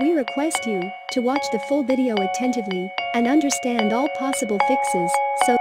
We request you to watch the full video attentively and understand all possible fixes so